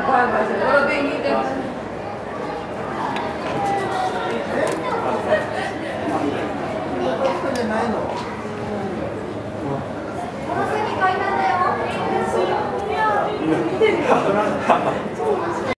バイバイしてる。え?え?え?